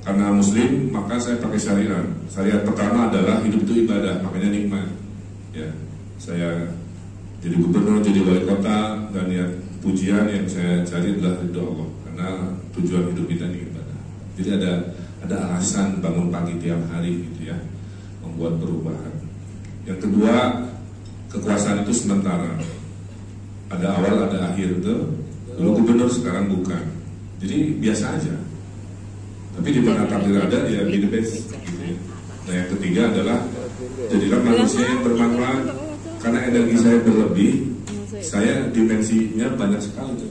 Karena muslim, maka saya pakai syariat. Syariat pertama adalah hidup itu ibadah, makanya nikmat. Ya, saya jadi gubernur, jadi wali kota, dan ya pujian yang saya cari adalah ridho Allah. Karena tujuan hidup kita ini ibadah. Jadi ada ada alasan bangun pagi tiap hari gitu ya, membuat perubahan. Yang kedua, kekuasaan itu sementara. Ada awal, ada akhir itu. Dulu gubernur, sekarang bukan. Jadi biasa aja tapi di mana takdir ada ya be the best gitu ya. Nah yang ketiga adalah jadilah manusia yang bermanfaat karena energi saya berlebih, saya dimensinya banyak sekali.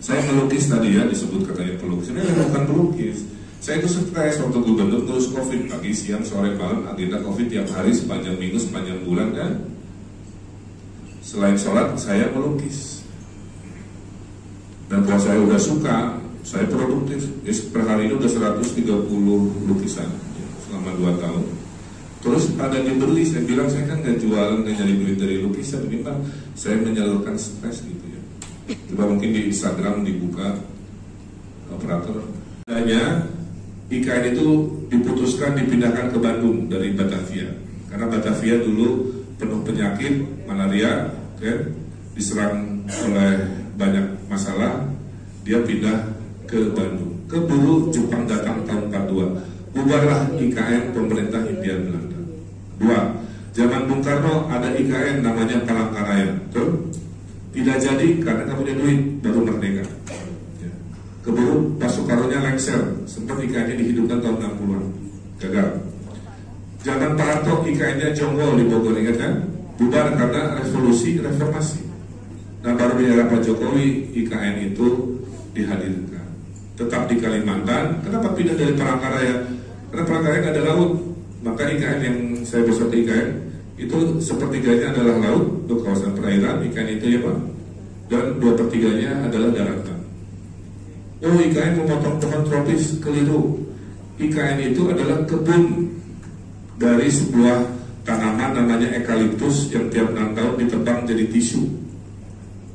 Saya melukis tadi ya disebut katanya pelukis. Sebenarnya bukan pelukis. Saya itu stres waktu gubernur terus covid pagi, siang, sore, malam agenda covid tiap hari sepanjang minggu, sepanjang bulan kan. Selain sholat saya melukis. Dan kalau saya udah suka, saya produktif. Ya, per hari ini udah 130 lukisan ya, selama 2 tahun. Terus ada dibeli. Saya bilang saya kan nggak jualan nggak nyari duit dari lukisan. Ini pak saya menyalurkan stres gitu ya. Coba mungkin di Instagram dibuka operator. Adanya IKN itu diputuskan dipindahkan ke Bandung dari Batavia. Karena Batavia dulu penuh penyakit malaria kan diserang oleh banyak masalah. Dia pindah ke Bandung. Keburu Jepang datang tahun 42. Bubarlah IKN pemerintah Hindia Belanda. Dua, zaman Bung Karno ada IKN namanya Palangkaraya. Tuh, tidak jadi karena nggak punya duit baru merdeka. Ya. Keburu Pak Soekarno-nya lengser, sempat IKN dihidupkan tahun 60-an. Gagal. Zaman Pak Harto IKN-nya jonggol di Bogor, ingat kan? Bubar karena revolusi reformasi. Nah baru di era Pak Jokowi IKN itu dihadirkan tetap di Kalimantan. Kenapa pindah dari Palangkaraya? Karena Palangkaraya nggak ada laut. Maka IKN yang saya besok IKN itu sepertiganya adalah laut untuk kawasan perairan ikan itu ya Pak dan dua pertiganya adalah daratan. Oh IKN memotong pohon tropis keliru. IKN itu adalah kebun dari sebuah tanaman namanya ekaliptus yang tiap enam tahun ditebang jadi tisu,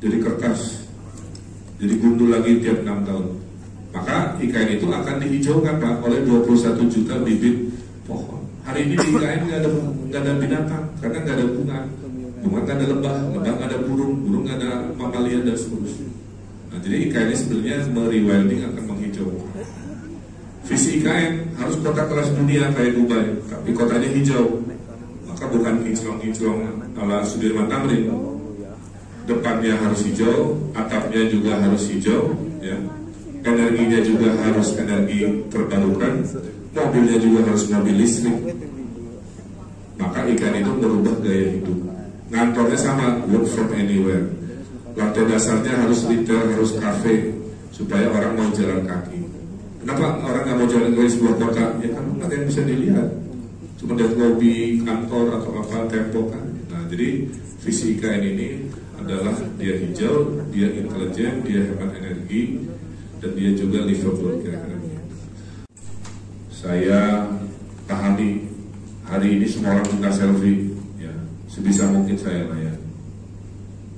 jadi kertas, jadi gundul lagi tiap enam tahun maka IKN itu akan dihijaukan Pak oleh 21 juta bibit pohon. Hari ini di IKN nggak ada nggak ada binatang karena nggak ada bunga, bunga nggak ada lebah, lebah nggak ada burung, burung nggak ada mamalia dan seterusnya. Nah, jadi IKN ini sebenarnya merewilding akan menghijau. Visi IKN harus kota kelas dunia kayak Dubai, tapi kotanya hijau. Maka bukan kinclong-kinclong ala Sudirman Tamrin. Depannya harus hijau, atapnya juga harus hijau, ya energinya juga harus energi terbarukan, mobilnya juga harus mobil listrik. Maka ikan itu merubah gaya hidup. Ngantornya sama, work from anywhere. Lantai dasarnya harus retail, harus cafe, supaya orang mau jalan kaki. Kenapa orang nggak mau jalan kaki sebuah kota? Ya kan ada yang bisa dilihat. Cuma lihat lobby kantor atau apa tempo kan. Nah jadi visi IKN ini adalah dia hijau, dia intelijen, dia hemat energi, dan dia juga livable kira-kira Saya pahami hari ini semua orang minta selfie, ya sebisa mungkin saya layan.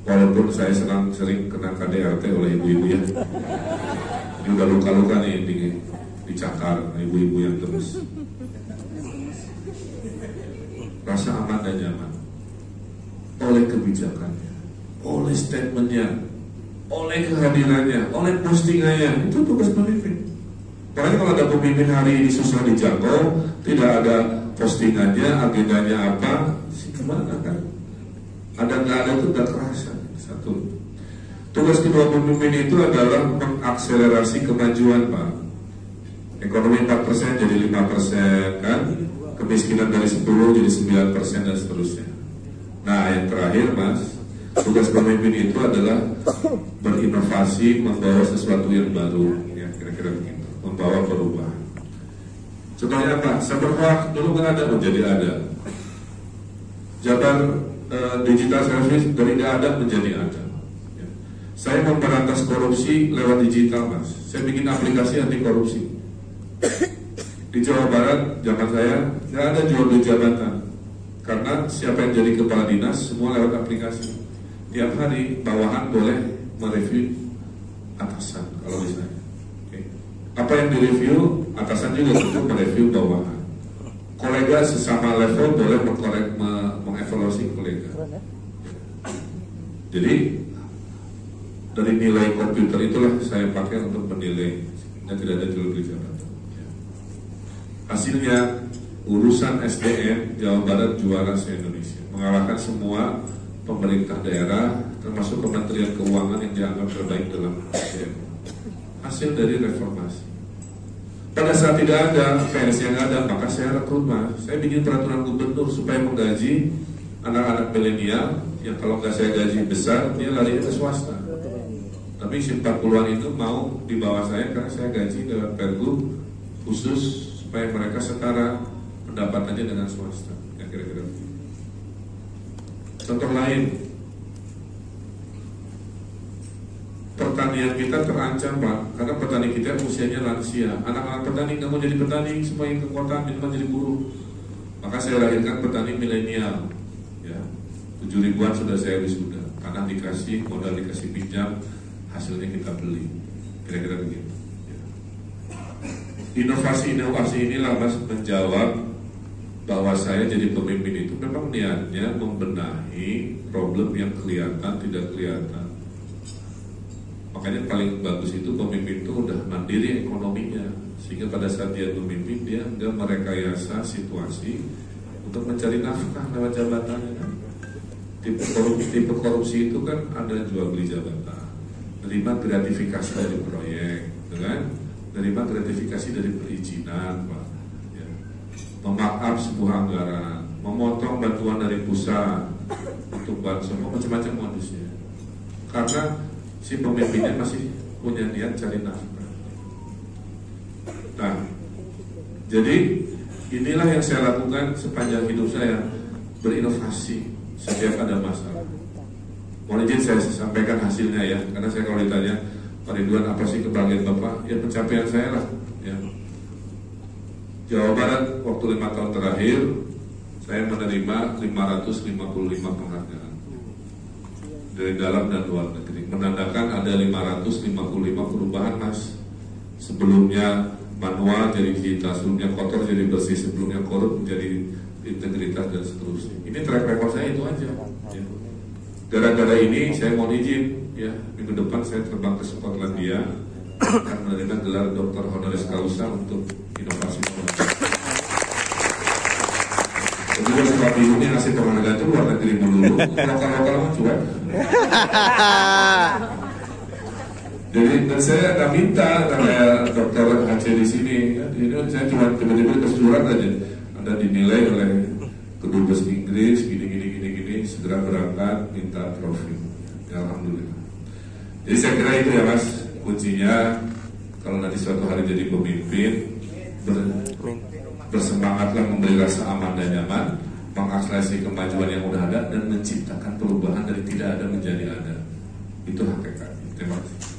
Walaupun saya senang sering kena KDRT oleh ibu-ibu ya. Ini udah luka-luka nih di, dicakar ibu-ibu yang terus. Rasa aman dan nyaman oleh kebijakannya, oleh statementnya, oleh kehadirannya, oleh postingannya, itu tugas pemimpin. Makanya kalau ada pemimpin hari ini susah dijangkau, tidak ada postingannya, agendanya apa, sih ke mana kan? Ada nggak ada itu nggak kerasa. Satu. Tugas kedua pemimpin itu adalah mengakselerasi kemajuan Pak. Ekonomi 4% jadi 5% kan? Kemiskinan dari 10 jadi 9% dan seterusnya. Nah yang terakhir Mas, tugas pemimpin itu adalah berinovasi membawa sesuatu yang baru ya kira-kira begitu. Membawa perubahan. Contohnya apa? Cyberwalk dulu kan ada menjadi ada. Jabar uh, digital service dari tidak ada menjadi ada. Ya. saya memberantas korupsi lewat digital mas. Saya bikin aplikasi anti korupsi di Jawa Barat zaman saya nggak ada jual beli jabatan. Karena siapa yang jadi kepala dinas semua lewat aplikasi tiap hari bawahan boleh mereview atasan kalau misalnya. Okay. apa yang direview atasan juga tentu mereview bawahan. Kolega sesama level boleh mengkorek mengevaluasi kolega. Jadi dari nilai komputer itulah saya pakai untuk menilai. Dan tidak ada jual beli jabatan hasilnya urusan SDM Jawa Barat juara se Indonesia mengalahkan semua pemerintah daerah termasuk Kementerian Keuangan yang dianggap terbaik dalam SDM hasil dari reformasi. Pada saat tidak ada PNS yang ada maka saya rekrut mas. Saya bikin peraturan gubernur supaya menggaji anak-anak milenial yang kalau nggak saya gaji besar dia lari ke swasta. Tapi si 40-an itu mau di bawah saya karena saya gaji lewat pergub khusus supaya mereka setara pendapatannya dengan swasta. Ya kira-kira contoh lain. Pertanian kita terancam pak. Karena petani kita usianya lansia. Anak-anak petani nggak mau jadi petani semua yang ke kota minimal jadi buruh. Maka saya lahirkan petani milenial. Ya. Tujuh ribuan sudah saya wisuda. Karena dikasih modal dikasih pinjam hasilnya kita beli. Kira-kira begitu. Inovasi-inovasi inilah mas menjawab bahwa saya jadi pemimpin itu memang niatnya membenahi problem yang kelihatan tidak kelihatan. Makanya paling bagus itu pemimpin itu udah mandiri ekonominya sehingga pada saat dia memimpin dia nggak merekayasa situasi untuk mencari nafkah lewat jabatannya kan. Tipe korupsi, tipe korupsi itu kan ada jual beli jabatan, menerima gratifikasi dari proyek, dengan menerima gratifikasi dari perizinan, Pak. Memakap sebuah anggaran, memotong bantuan dari pusat untuk bantuan macam-macam modusnya. Karena si pemimpinnya masih punya niat cari nafkah. Nah, jadi inilah yang saya lakukan sepanjang hidup saya berinovasi setiap ada masalah. Mohon izin saya sampaikan hasilnya ya, karena saya kalau ditanya Pak Ridwan apa sih kebahagiaan Bapak? Ya pencapaian saya lah. Ya. Jawa Barat waktu lima tahun terakhir saya menerima 555 penghargaan. Dari dalam dan luar negeri. Menandakan ada 555 perubahan mas. Sebelumnya manual jadi digital sebelumnya kotor jadi bersih sebelumnya korup menjadi integritas dan seterusnya. Ini track record saya itu aja. Ya. gara-gara ini saya mau izin ya. Minggu depan saya terbang ke Skotlandia akan menerima gelar dokter honoris causa untuk inovasi Jadi gue suka bingung nih ngasih penghargaan itu luar negeri dulu, lokal-lokal mah. Jadi dan saya nggak minta kayak dokter Aceh di sini, ini saya cuma tiba-tiba ke surat aja, ada dinilai oleh kedubes Inggris, gini gini gini gini, segera berangkat minta trofi. Ya, Alhamdulillah. Jadi saya kira itu ya mas kuncinya kalau nanti suatu hari jadi pemimpin ber, bersemangatlah memberi rasa aman dan nyaman, mengakselerasi kemajuan yang udah ada dan menciptakan perubahan dari tidak ada menjadi ada. Itu hakikatnya. Terima kasih.